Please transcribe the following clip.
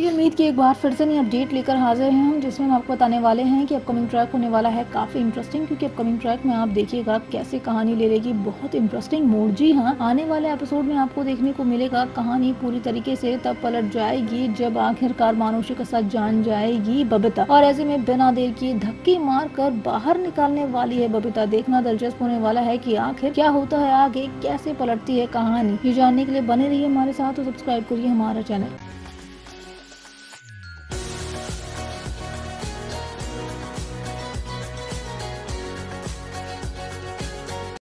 ये उम्मीद की एक बार फिर से नई अपडेट लेकर हाजिर हैं हम, जिसमें हम आपको बताने वाले हैं कि अपकमिंग ट्रैक होने वाला है काफ़ी इंटरेस्टिंग क्योंकि अपकमिंग ट्रैक में आप देखिएगा कैसे कहानी ले लेगी। बहुत इंटरेस्टिंग मोड जी हाँ आने वाले एपिसोड में आपको देखने को मिलेगा कहानी पूरी तरीके से, तब पलट जाएगी जब आखिरकार मानुषी का साथ जान जाएगी बबीता। और ऐसे में बिना देर किए धक्के मार कर बाहर निकालने वाली है बबीता। देखना दिलचस्प होने वाला है की आखिर क्या होता है आगे, कैसे पलटती है कहानी। ये जानने के लिए बने रहिए हमारे साथ और सब्सक्राइब करिए हमारा चैनल।